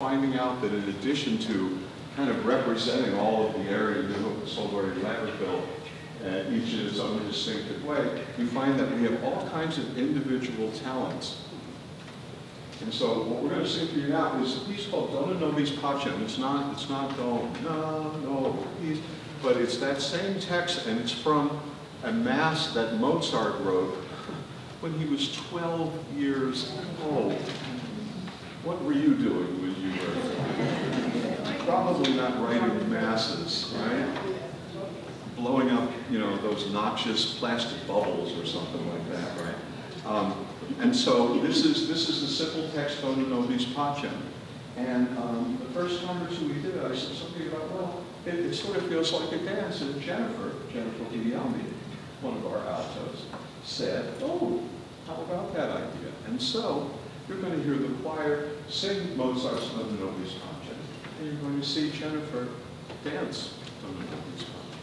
finding out that in addition to kind of representing all of the area of New Solebury and Lambertville, uh, each in its own distinctive way, we find that we have all kinds of individual talents. And so what we're going to sing for you now is a piece called Dona Nobis Pacem. It's not, it's not Don, no, no, please, but it's that same text, and it's from a mass that Mozart wrote when he was 12 years old. What were you doing when you were? Probably not writing masses, right? Blowing up, you know, those noxious plastic bubbles or something like that, right? Um, and so this is this is the simple text Dona Nobis Pacem. And um, the first time or two we did it, I said something about, well, it, it sort of feels like a dance. And Jennifer, Jennifer Guglielmi, one of our altos, said, oh, how about that idea? And so you're going to hear the choir sing Mozart's Dona Nobis Pacem, and you're going to see Jennifer dance Nobis Pacem.